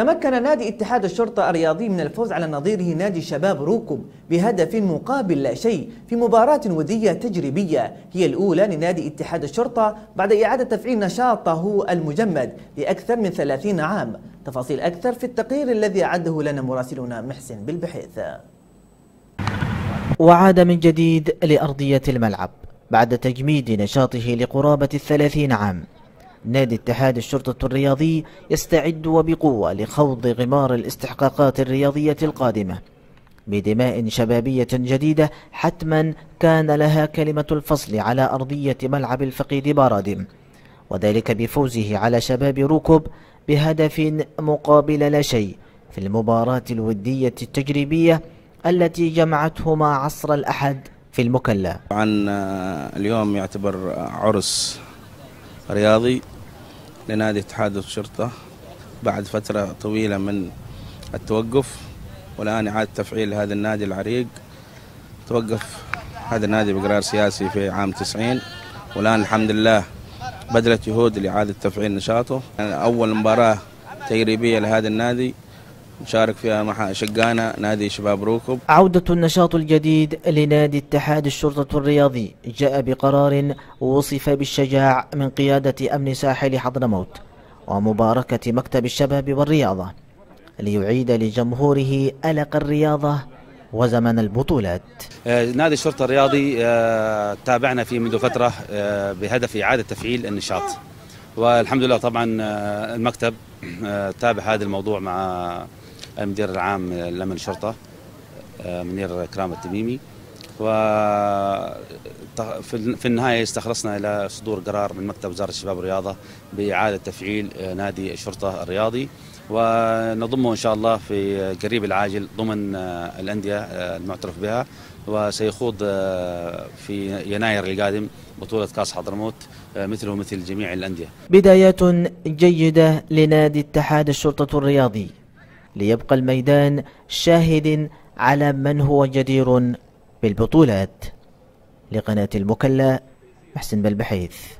تمكن نادي اتحاد الشرطة الرياضي من الفوز على نظيره نادي شباب روكب بهدف مقابل لا شيء في مباراة ودية تجريبية. هي الأولى لنادي اتحاد الشرطة بعد إعادة تفعيل نشاطه المجمد لأكثر من 30 عام. تفاصيل أكثر في التقرير الذي أعده لنا مراسلنا محسن بالبحيث. وعاد من جديد لأرضية الملعب بعد تجميد نشاطه لقرابة الثلاثين عام. نادي اتحاد الشرطة الرياضي يستعد وبقوة لخوض غمار الاستحقاقات الرياضية القادمة. بدماء شبابية جديدة حتما كان لها كلمة الفصل على أرضية ملعب الفقيد بارادم. وذلك بفوزه على شباب روكوب بهدف مقابل لا شيء في المباراة الودية التجريبية التي جمعتهما عصر الأحد في المكلا. عن اليوم يعتبر عرس رياضي لنادي اتحاد الشرطة بعد فترة طويلة من التوقف والآن إعادة تفعيل هذا النادي العريق. توقف هذا النادي بقرار سياسي في عام 90 والآن الحمد لله بذلت جهود لإعادة تفعيل نشاطه. أول مباراة تجريبية لهذا النادي نشارك فيها مع شقانا نادي شباب روكب عودة النشاط الجديد لنادي اتحاد الشرطة الرياضي. جاء بقرار وصف بالشجاع من قيادة أمن ساحل حضرموت ومباركة مكتب الشباب والرياضة ليعيد لجمهوره ألق الرياضة وزمن البطولات. نادي الشرطة الرياضي تابعنا فيه منذ فترة بهدف إعادة تفعيل النشاط. والحمد لله طبعا المكتب تابع هذا الموضوع مع المدير العام لأمن الشرطة منير كرام التميمي. و في النهاية استخلصنا إلى صدور قرار من مكتب وزارة الشباب والرياضة بإعادة تفعيل نادي الشرطة الرياضي. ونضمه إن شاء الله في قريب العاجل ضمن الأندية المعترف بها. وسيخوض في يناير القادم بطولة كاس حضرموت مثله مثل جميع الأندية. بدايات جيدة لنادي اتحاد الشرطة الرياضي. ليبقى الميدان شاهد على من هو جدير بالبطولات. لقناة المكلا محسن بالبحيث